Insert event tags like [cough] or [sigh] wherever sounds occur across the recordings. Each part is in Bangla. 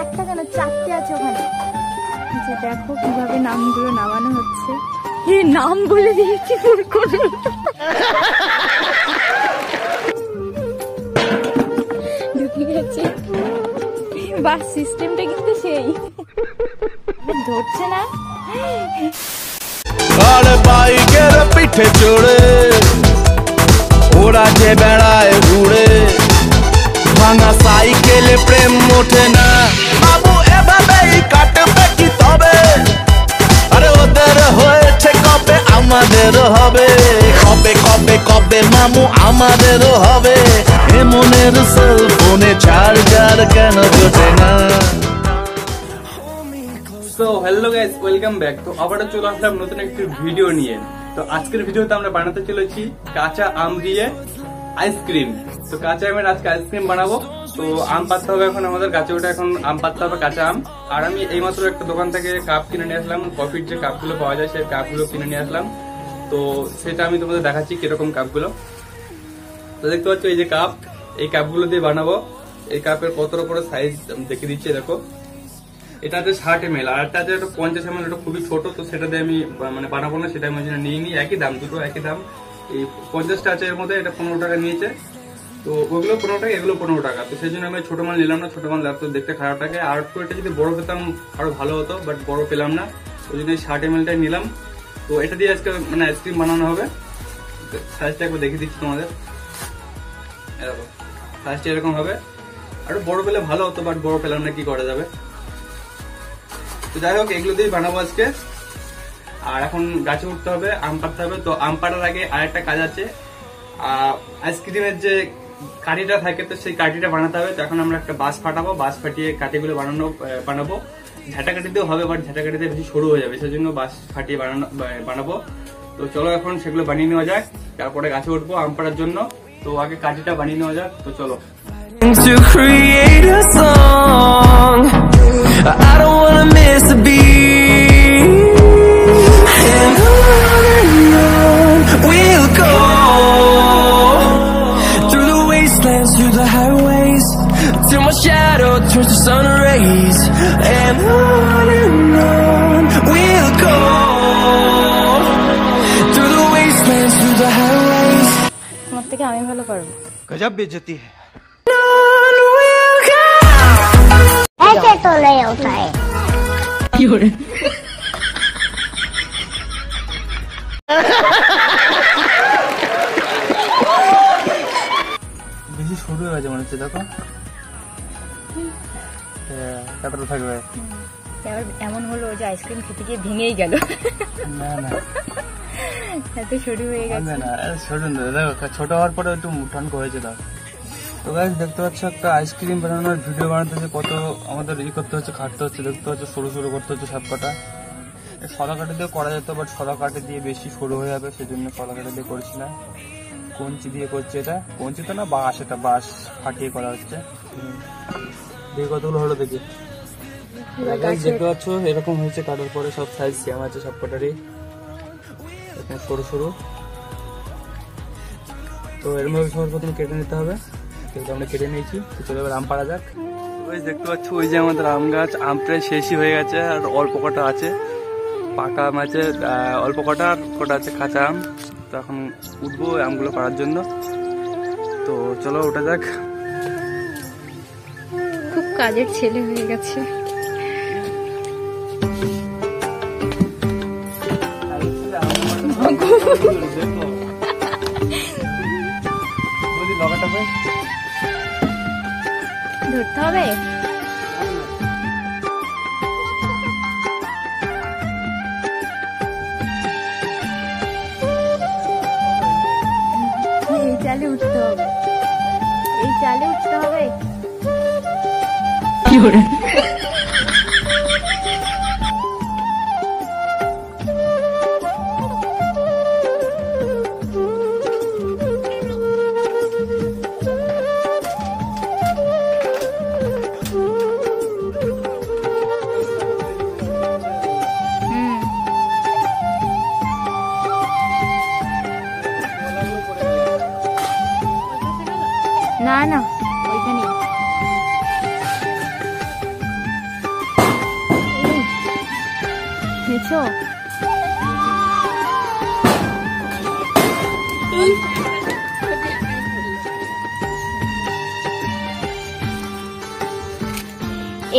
একটা কেন চারটে আছে ওখানে। যে দেখো কীভাবে নামগুলো নামানো হচ্ছে। এ নাম বলে দিয়েছি ভুল করে গেছে বাস সিস্টেমটা কিন্তু সেই। ধরছে না? আর বাইকের পিঠে চড়ে, ওরা যে বেড়ায় ঘুরে। ভাঙা সাইকেলে প্রেম ওঠে না। বাবু আরে ওদের হয়েছে আমাদের হবে। মামু, আমাদের হবে। এ মনের সেল ফোনে চার্জার কেন জোটে না? তো হ্যালো গাইস ওয়েলকাম ব্যাক তো আবারও চলে আসলাম নতুন একটি ভিডিও নিয়ে। তো আজকের ভিডিওতে আমরা বানাতে চলেছি কাঁচা আম দিয়ে আইসক্রিম তো কাঁচা আমের আজকে আইসক্রিম বানাবো। তো আম পাততে হবে এখন আমাদের গাছে ওটা এখন আম পাততে হবে কাঁচা আম। আর আমি এইমাত্র একটা দোকান থেকে কাপ কিনে নিয়ে আসলাম। কফির যে কাপগুলো পাওয়া যায়, সেই কাপগুলো কিনে নিয়ে আসলাম। তো সেটা আমি তোমাদের দেখাচ্ছি কীরকম কাপগুলো তো দেখতে পাচ্ছ এই যে কাপ এই কাপগুলো দিয়ে বানাবো। এই কাপের কত করে সাইজ দেখে দিচ্ছি, দেখো। এটা হচ্ছে ষাট এম এল আর একটা পঞ্চাশ এম এল এটা খুবই ছোট, তো সেটা দিয়ে আমি মানে বানাবো না, সেটা আমি নিয়ে নিই একই দাম, দুটো একই দাম। এই পঞ্চাশটা আছে এর মধ্যে, এটা পনেরো টাকা নিয়েছে। তো ওগুলো পনেরো টাকা, এগুলো পনেরো টাকা। তো সেই জন্য আমি ছোট মাল নিলাম না, ছোটো মাল তো দেখতে খারাপ লাগে। আর একটু এটা যদি বড় পেতাম আরও ভালো হতো বাট বড় পেলাম না। ওই জন্য এই ষাট এম এলটাই নিলাম। তো এটা দিয়ে আজকে মানে আইসক্রিম বানানো হবে। সাইজটা একবার দেখিয়ে দিচ্ছি তোমাদের। সাইজটা এরকম হবে। আরও বড় পেলে ভালো হতো বাট বড় পেলাম না, কি করা যাবে? তো যাই হোক, এগুলো দিয়ে বানাবো আজকে। আর এখন গাছে উঠতে হবে, আম পাড়তে হবে। তো আম পাড়ার আগে আরেকটা কাজ আছে। আইসক্রিমের যে কাঠিটা থাকে, তো সেই কাঠিটা বানাতে হবে। তো এখন আমরা একটা বাস ফাটাবো। বাস ফাটিয়ে কাঠিগুলো বানানো বানাবো। ঝাঁটা কাঠিতেও হবে, বাট ঝাঁটা কাঠিতে বেশি সরু হয়ে যাবে। সেই জন্য বাস ফাটিয়ে বানানো বানাবো। তো চলো এখন সেগুলো বানিয়ে নেওয়া যাক। তারপরে গাছে উঠবো আম পাড়ার জন্য। তো আগে কাঠিটা বানিয়ে নেওয়া যাক। তো চলো। আমি ভালো পারবো गजब बेइज्जती है ऐसे तो नहीं होता है বেশি সরু হয়ে গেছে মনে হচ্ছে দেখো হ্যাঁ, কতটা থাকবে এবার এমন হলো যে আইসক্রিম খেতে গিয়ে ভেঙেই গেল না না এত শুরু হয়ে গেছে। না এ, ছোট না, দেখো ছোট হওয়ার পরে একটু মুঠান হয়েছিল তো গাইজ দেখতে পাচ্ছ একটা আইসক্রিম বানানোর ভিডিও বানাতে যে কত আমাদের ই করতে হচ্ছে খাটতে হচ্ছে দেখতে পাচ্ছ সরু সরু করতে হচ্ছে সব কটা। কাঠি দিয়ে করা যেত বাট সলা কাঠি দিয়ে বেশি সরু হয়ে যাবে সেই জন্য সলা কাঠি দিয়ে করছি না। কঞ্চি দিয়ে করছে এটা। কঞ্চি তো না বাঁশ এটা বাঁশ ফাটিয়ে করা হচ্ছে। দেখি কতগুলো হলো দেখি। দেখতে পাচ্ছ এরকম হয়েছে কাটার পরে সব সাইজ সেম আছে সব কটারই সরু সরু তো এর মধ্যে সবার প্রথমে কেটে নিতে হবে। সেগুলো আমরা কেটে নিয়েছি তো চলে এবার আম পাড়া যাক। ওই দেখতে পাচ্ছ ওই যে আমাদের আম গাছ আম প্রায় শেষই হয়ে গেছে আর অল্প কটা আছে। পাকা আম আছে অল্প কটা আর কটা আছে কাঁচা আম। তো এখন উঠবো ওই আমগুলো পাড়ার জন্য। তো চলো ওটা যাক। খুব কাজের ছেলে হয়ে গেছে। ধরতে হবে? এই চালে উঠতে হবে। এই চালে উঠতে হবে। হুম না না ওইখানে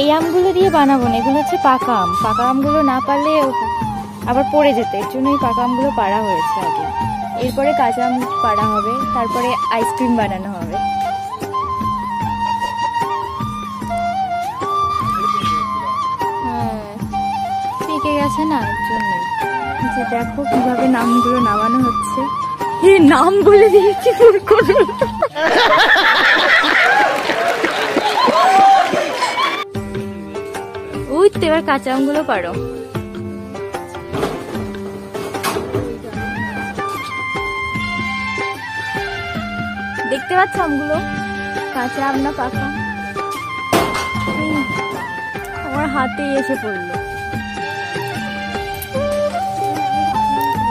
এই আমগুলো দিয়ে বানাবো না, এগুলো হচ্ছে পাকা আম। পাকা আমগুলো না পারলে আবার পড়ে যেত, এর জন্য এই পাকা আমগুলো পাড়া হয়েছে আগে। এরপরে কাঁচা আম পাড়া হবে, তারপরে আইসক্রিম বানানো হবে। গেছে না, এর জন্যই যে দেখো কীভাবে নামগুলো নামানো হচ্ছে। এই নাম বলে দিয়েছি ওই তো এবার কাঁচা আমগুলো পারো। দেখতে পাচ্ছ আমগুলো কাঁচা আম না পাকা? আমার হাতে এসে পড়ল।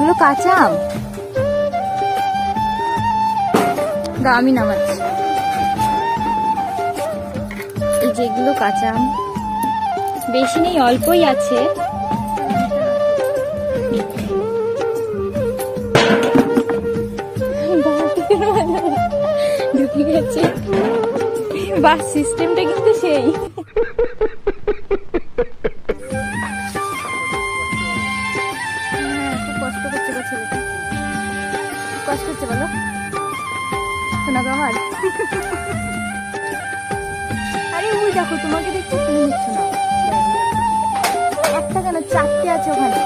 এগুলো কাঁচা আম? দা আমি নামাচ্ছি। এই যেগুলো কাঁচা আম। বেশি নেই অল্পই আছে। [laughs] ঢুকে গেছে। বাস সিস্টেমটা কিন্তু সেই। কষ্ট হচ্ছে বলো? শোনা আমার? আরে ওই দেখো তোমাকে দেখতে না। একটা কেন চারটে আছে ওখানে?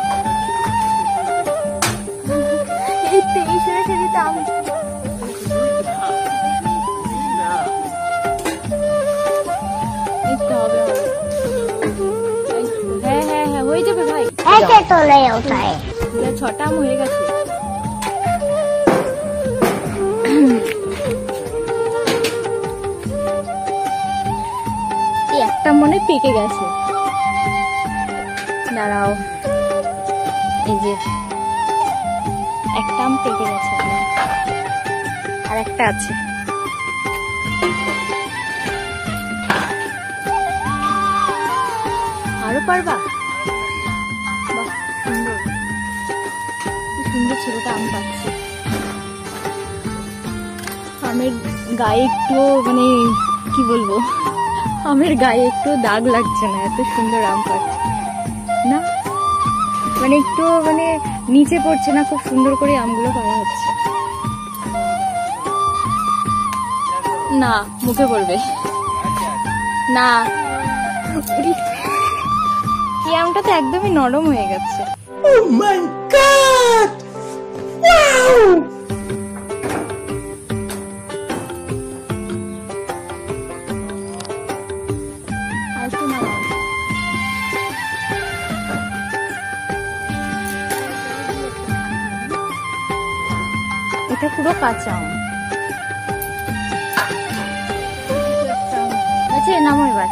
হ্যাঁ, হ্যাঁ, হ্যাঁ, হয়ে যাবে ভাই। ছটা হয়ে গেছে। একটা মনে পেকে গেছে। দাঁড়াও। এই যে, একটা আম পেকে গেছে। আর একটা আছে। আরও পারবা? সুন্দর। সুন্দর ছেলেটা আম পাচ্ছে। আমের গায়ে একটু মানে কি বলব? আমের গায়ে একটু দাগ লাগছে না, এত সুন্দর আম পাচ্ছে। না? মানে একটু মানে নিচে পড়ছে না, খুব সুন্দর করে আমগুলো পাড়া হচ্ছে না, মুখে পড়বে। না। এই আমটা তো একদমই নরম হয়ে গেছে। আর এটা পুরো কাঁচা। আম আচ্ছা নামো এবার।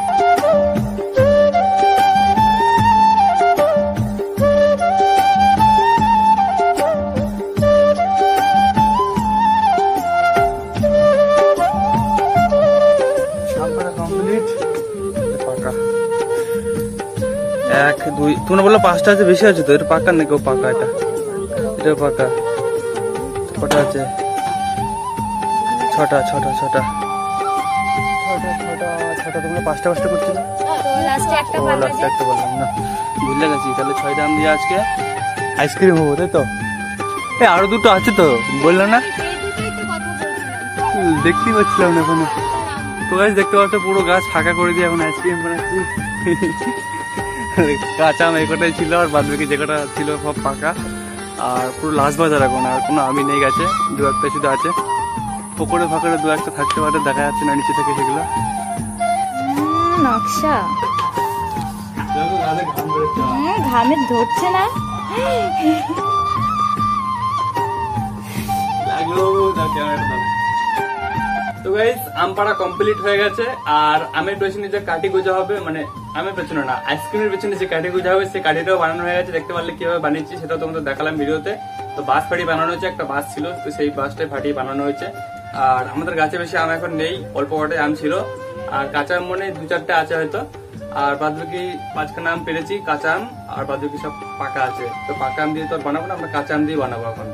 এক, দুই, তোমরা বলল পাঁচটা আছে, বেশি আছে তো? এটা পাকা নাকি ও পাকা এটা? এটা পাকা। কটা আছে? ছটা ছটা ছটা। ছটা ছটা ছটা তোমরা পাঁচটা পাঁচটা লাস্টে একটা বললাম না। গেছি তাহলে আম দিয়ে আজকে আইসক্রিম হব তাই তো? এ আরও দুটো আছে তো বলল না? হুম, দেখতেই পাচ্ছিলাম না এখনও। তো গাছ দেখতে পাচ্ছ পুরো গাছ ফাঁকা করে দিয়ে এখন আইসক্রিম বানাচ্ছি। কাঁচা আম এই কটাই ছিল আর বাদ বাকি যে কটা ছিল সব পাকা আর পুরো লাস্ট বাজার এখন আর কোনো আমি নেই গেছে দু একটা শুধু আছে। পুকুরে ফাঁকরে দু একটা থাকতে পারে দেখা যাচ্ছে না নিচে থেকে সেগুলো। নকশা। ঘামে ধরছে না। তো গাইস আম পাড়া কমপ্লিট হয়ে গেছে আর আমের পেছনে যে কাটি গোজা হবে মানে আমের পেছনে না। আইসক্রিমের পেছনে যে কাটি গুজা হবে সেই কাঠিটাও বানানো হয়ে গেছে। দেখতে পারলে কীভাবে বানিয়েছি সেটা তোমাদের দেখালাম ভিডিওতে। তো বাস ফাটি বানানো হয়েছে, একটা বাস ছিল, তো সেই বাসটাই ফাটিয়ে বানানো হয়েছে। আর আমাদের গাছে বেশি আম এখন নেই, অল্প কটাই আম ছিল। আর কাঁচা আম মনে দু চারটে আছে হয়তো। আর বাদ বাকি পাঁচখানা আম পেরেছি, কাঁচা আম, আর বাদ বাকি সব পাকা আছে। তো পাকা আম দিয়ে তো বানাবো না, আমরা কাঁচা আম দিয়ে বানাবো এখন।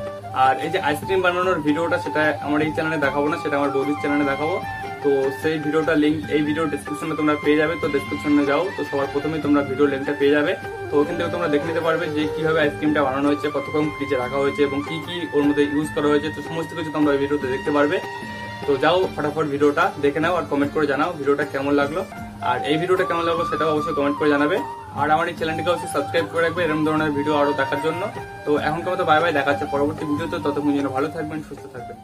আর এই যে আইসক্রিম বানানোর ভিডিওটা, সেটা আমার এই চ্যানেলে দেখাবো না, সেটা আমার বৌদির চ্যানেলে দেখাবো। তো সেই ভিডিওটা লিঙ্ক এই ভিডিও ডিসক্রিপশনে তোমরা পেয়ে যাবে, তো ডিসক্রিপশনে যাও, তো সবার প্রথমে তোমরা ভিডিও লিঙ্কটা পেয়ে যাবে। তো ওখান থেকে তোমরা দেখে নিতে পারবে যে কীভাবে আইসক্রিমটা বানানো হয়েছে, কতক্ষণ ফ্রিজে রাখা হয়েছে এবং কি কি ওর মধ্যে ইউজ করা হয়েছে, তো সমস্ত কিছু তোমরা এই ভিডিওতে দেখতে পারবে। তো যাও ফটাফট ভিডিওটা দেখে নাও আর কমেন্ট করে জানাও ভিডিওটা কেমন লাগল। আর এই ভিডিওটা কেমন লাগল সেটাও অবশ্যই কমেন্ট করে জানাবে। আর আমার এই চ্যানেলটিকে অবশ্যই সাবস্ক্রাইব করে রাখবে এরকম ধরনের ভিডিও আরও দেখার জন্য। তো এখনকার মতো বাই বাই দেখাচ্ছে পরবর্তী ভিডিওতে ততক্ষণ যেন ভালো থাকবেন, সুস্থ থাকবেন।